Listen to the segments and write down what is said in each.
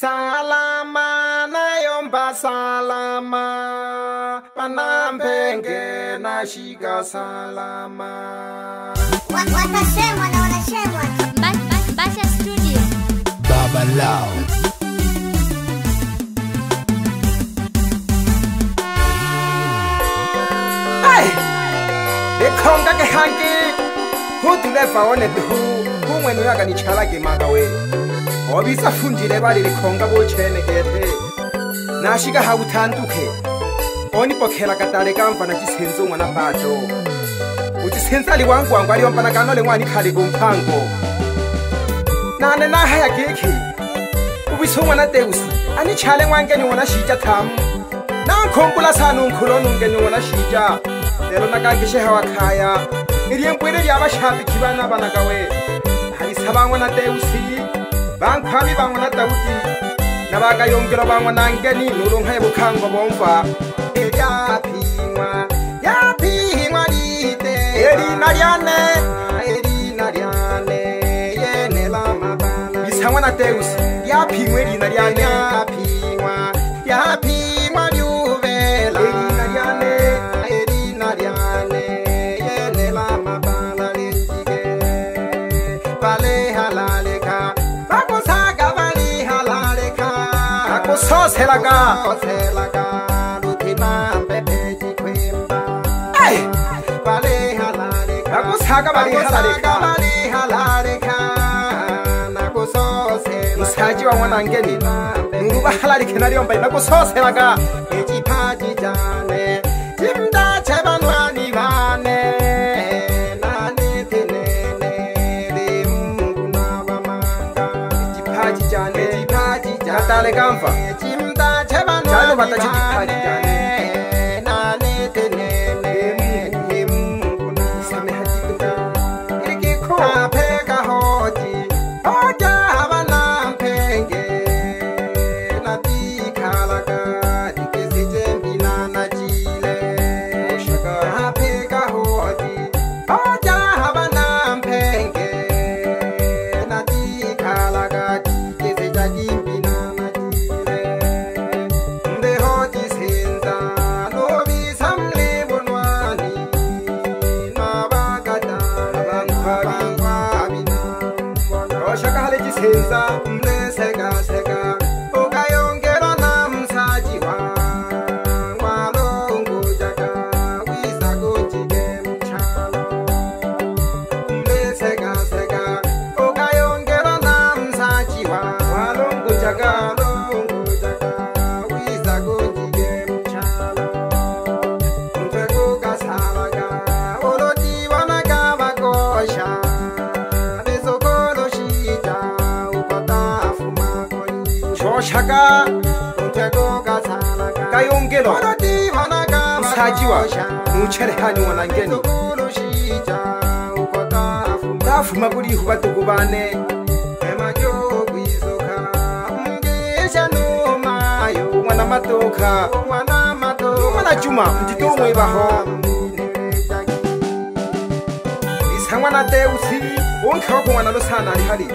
Salama nayomba salama, Panambenge nashika salama. Watasemwa na wanasemwa. Basha Studio. obisa fundire bari rikhonga bo chene kete nashika ha utanduke oni pokhela katale kampa na chisenzo mwana pato uchisenza li wangu wangu ali ompana kano le ngwani khali ku mphango nane na ha ya geke ubiso mwana teusi ani chale ngwanke ni wona shitja tham na khonkula sanu nkhulo nungke ni wona shitja lelo naka kishe ha wakhaya iriyempwere ya bashapi kibana bana kawe hari sabangwa na teusi bankhabi bangwa na dawudi n'abagayongero bangwa na ngeni n'urunka y'ubukango e bumva yapimwa yapimwa rite eri na ryane eri na ryane yene bamabana bisa nkwa na deus yapimwa eri na ryane yapimwa yapimwa tshelaka msaji wa ngwanangeni nguba halalikhenaliyomba inakusoselaka eciphaji jani 把大姐你看，人家。coisa kayongelwa mthatiwa muchalehani wanangeni ndafuma kuti ihu vatuku vane mwana matoka mwana juma mtitomwe vaho isa mwana teusi onkhawako mwana losana alihali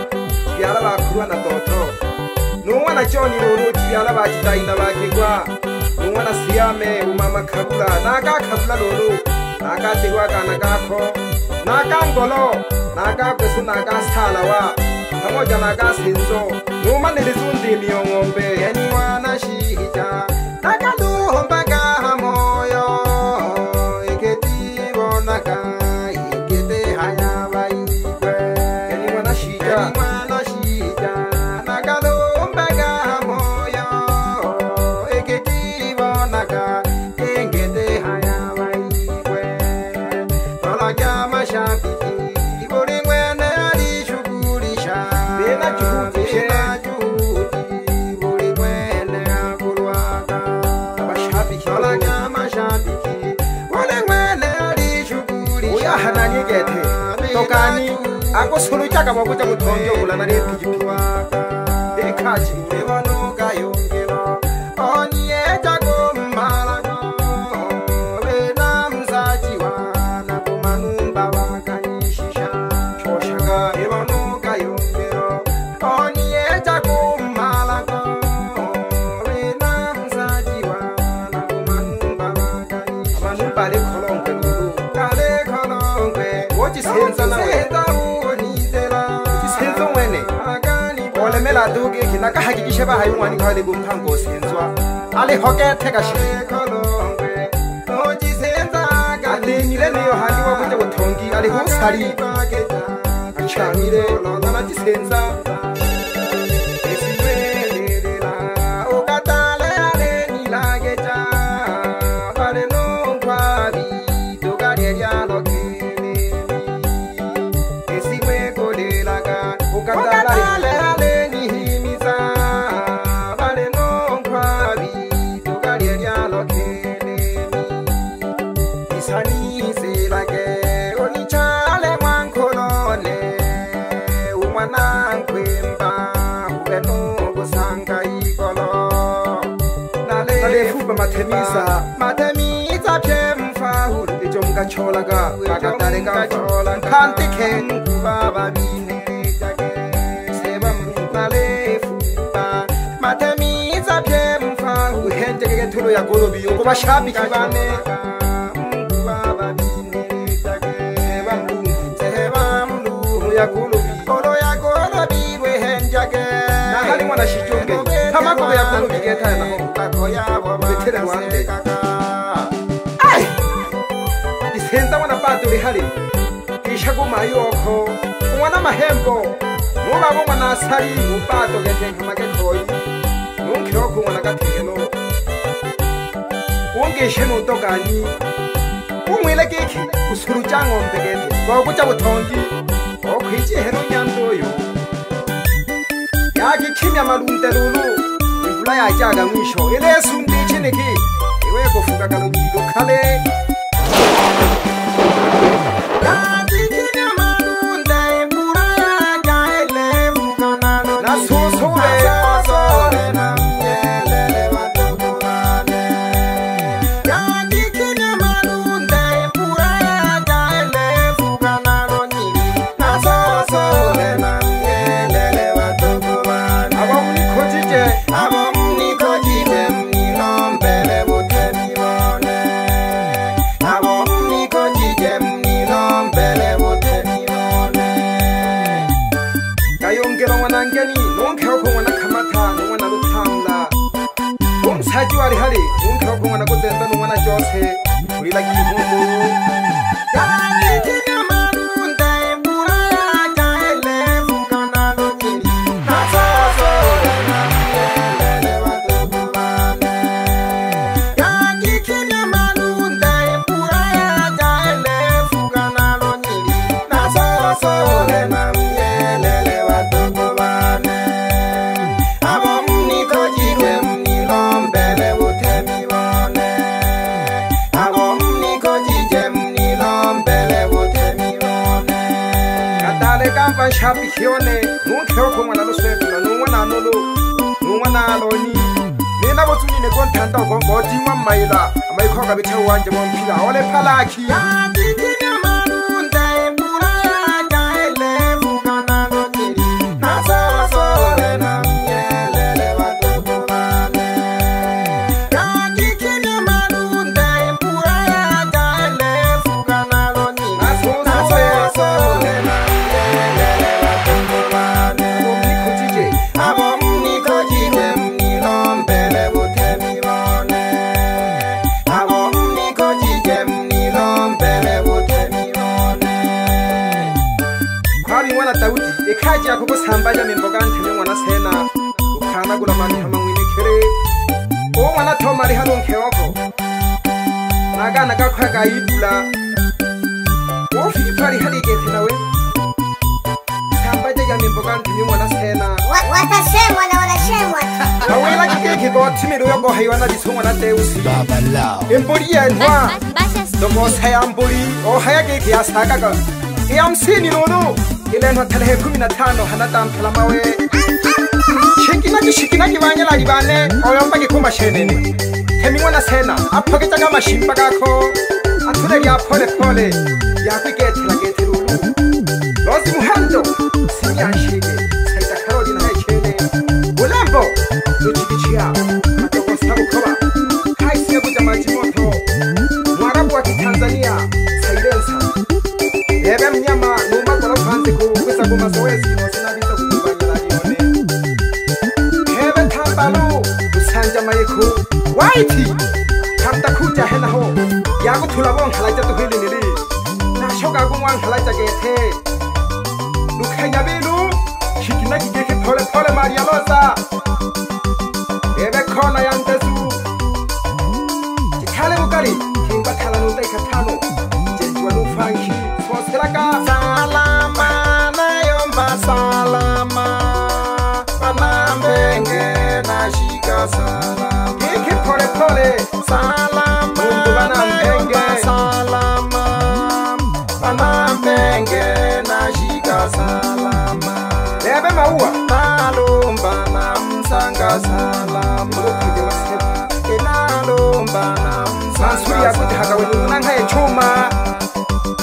yala vakhulu anatoto nowana chonilolochiyala vachitainda vakekwa nowana siame umamakhabula naka khabula lolo naka tekwa kana kakho naka ngolo naka kweso naka sithala wa pamoja naka sinso nomanelizundimiyongombe yaniwana shihita Yeah. ako solo chakavakuita mudzonjo kulanarephikiphika ekhaji ka ha ke ke sheba ha ingwani ka le bomphang go sentswa a le hoke the ka shi kolongwe o ji sentsa ka le ni le yo ha ke wa go tlo thongi a le ho sari ka ke ka mire lo na na ji sentsa kuyisa matemi itsapye mfa ico mukachola ka kakatale kaa kanti khe nkuva vavine seva malefu matemi itsapye mfa uhenjekeketulo ya golobi yoko vaxapi kivane Kolo ya kolo biwe henjake Na hali mwana shichonge Tamako ya kolo bigeta ya nako ndisenza wana pati ulihali kisha kumayokho uwana mahembo mulavo mwana asali mupato kekenkhamakekhoyi nunkhiokho mwana kathelo ungishe nuntokani umwile kikhi kusulu cang'ombe kete kokuca kuthongi okhwicihelo nyandoyo yakikhimya malunteluluu ulayatyanga ngisho ilesu mbitshi niki iwekofuka kalo mbilo khale le ka fa shapi khone mo tlo go mona lo swetse lo mo na lo lo mo mo na lo ni le na botsini le go ntanta go go di mamaila a mai khoka bitse wa nje mo mpila ho le phalaki ha aidla wofipari haligetinawe embori yenhwa ndomosa ya mburi ohaya geke yasakaga eyamsini nunu ilenhwa thalehe 15 hanatamphela mawe shikinaki shikinaki vanyelali vane oyomba kikumba shenene themiwana sena aphoketaka mashimpa kakho athule ngiyapholepole ngiyakwigethela gethelulu losi muhando sinyashike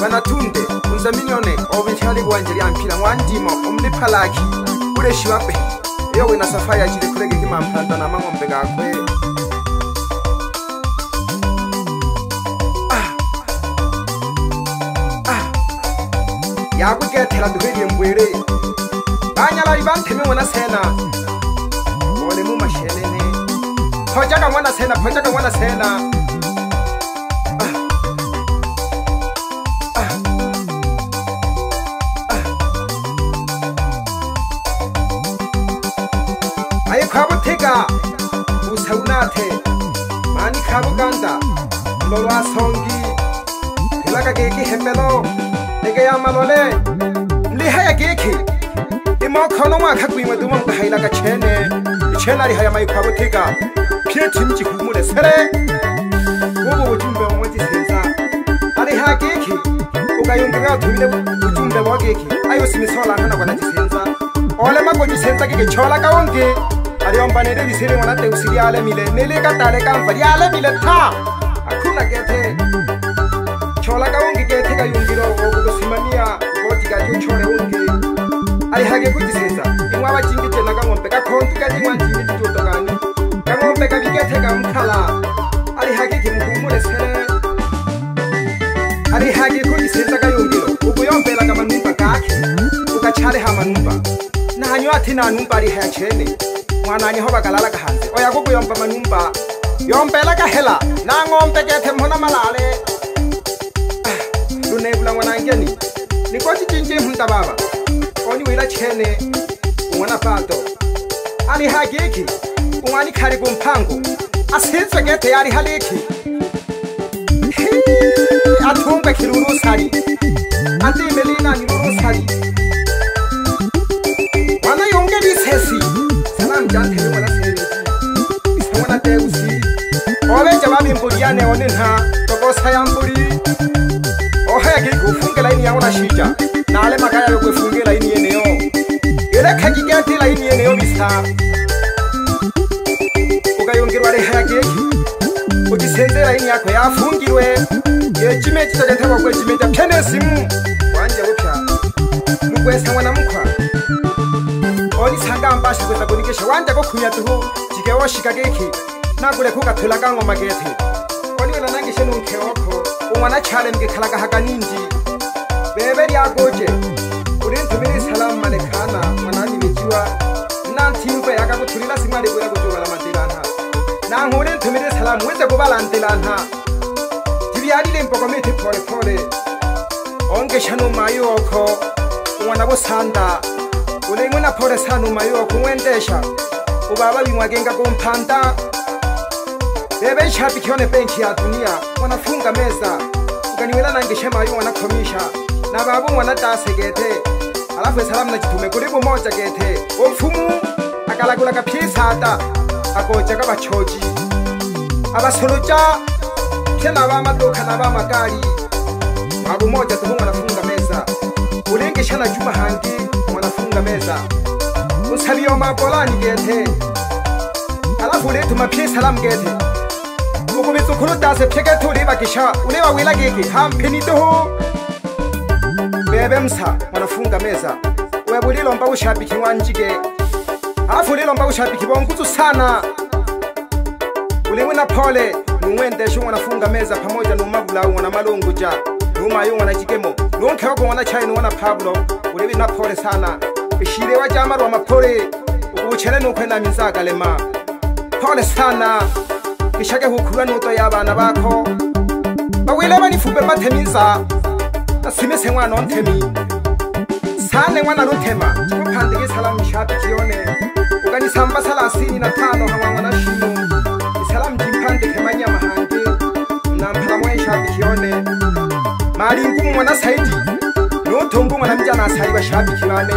banathunde unzaminyone ovenchali wanje lyamphila mwandima omlephalaki uleshi wape eyo wena safaya chile khuleke kimamphanda namang'ombe kakwe ah. ah. yakuketela ndikwelie mbwele banyalali bantheme mwana sena ole mumashenene phojaka mwana sena phojaka mwana sena, Pojaka mwana sena. lolwa songi phela ka geki hempelo eke ya malole le ha ya geki e mo khono ma kha kwima du mo khaila ka chene chena ri ha ya mai kha bo thika phe chimchi khumu le sere go bo jumbe mo ti sensa ari ha geki o ka yong ka thumile bo jumbe mo geki ayo simi sola na na ti sensa ole ma go ju sensa ke ke chola ka onke ari ompane de bisire mo na te usiri ale mile ne le ka tale ka mpa ale mile tha kethe chola ka ungi kethe ka yungiro oku kusimania koti ka ju chole ungi ai hage kuti sesa inwa ba chingi chena ka ngombe ka khonti ka dingwa chingi tu to ka ni ka ngombe ka bikethe ka mkhala ai hage ti mukumule sele ai hage kuti sesa ka yungiro uku yombela ka manumba ka ke uka chale ha manumba na hanyo athina manumba ri ha chene mwana anyi hoba kalala ka hanze oya kuku yomba manumba yompela ka hela nangompekethe mhona malale lune bulangwanangeni nikwati tinti mhunta baba oni wila chene ungwana fato ali hagiki ungwani khali kumphangu asitswe kethe yali haliki athumbe khilulusali antimelina ngilu yamburi ohege ikufunge laini yawo nashija nale makaya yokwefunge laini yeneyo geleka gigati laini yeneyo mista ukayungirwa lehegeki ugisenze laini yakho yafungirwe yejimeji tajantaba kwejimeja pyenesimu wanje wupya mukwesa mwanamukhwa olisangambashi kweza konikesha wanja kokhumya tuhu jike woshika geki nakulekhukathula kangomakethe wena nangishe nomkhe wakho ungwana chale ngikhala kahakaninji bebe lyakoje kuli nthumile isalamu malekhana mwanandimijiwa nanthimpe yakakuthulila simwali kuya kujuvala madilanha nanhu uli nthumile isalamu wize kuvalandilanha ndivyalile mpoko miti pholepole ongisha numayi wokho ungwana busanda uli ng'wina pholesa numayi wokho ng'wendesha ubaba bimwakenga kumphanda Eh, bebe chapikione benchi ya dunia wanafunga meza ukaniwela na ngeshe mayu wanakomisha na babu wanatase gete alafu esalamu na chitume kuli bumoja gete omfumu akalagula kapyesa ata akoja kabachoji abasolocha pye na bamaduka na bamakali babu moja tumu wanafunga meza uli ngeshe na juma hangi wanafunga meza usabiyo mapolani gete alafu ulituma pyesalamu gete mukumi sukhulu tase pheke thuli bakisha une bawila keke hamphini tuhu bebe msa wanafunga meza webulilo mpa ushapiki wanjike afulilo mpa ushapiki bonkutu sana ulimwina phole nuwendeshu wanafunga meza pamoja numabulau wana malungu ja numayu wana jikemo nunkheoko wana chainu wana pablo ulibi na phole sana ishile wa jamaru wa maphole ukuwuchele nukwena minzaka lema phole sana ishake hukhulwa noto ya bana bakho bawile ba nifumbe mathemisa asimise ngwana onthemine sane ngwana lothema kophande ke sala mshape tiyone ukanisamba sala asini na thano hawa ngwana shimo isala mjimphande khemanyama hange namphala mwe shape tiyone mali nkumu mwana saidi noto nkumu mwana mjana asayi ba shape tiyone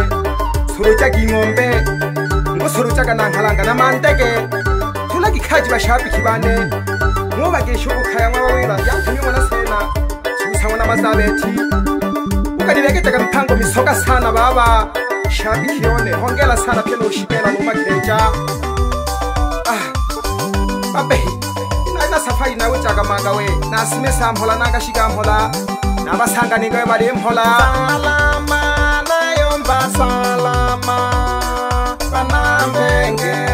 sorotsa kingombe ngosorotsa kananghalanga na manteke kaji bashabiki bane mwubagisha ubukaya mwababera yatumyemo na sena susanwa n'amazabeti ukadiregetaga mipango misoga sana baba shabiki yone hongera sana pye noshigera numakeja babe ah, inai na safari nawe jaga maga we nasime sampola nangashiga mpola nabasanganinga we bali mpola salama nayomba salama banambengee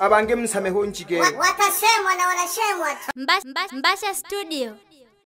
abange msameho watasemwa na wanashemwa. Mbasha Studio.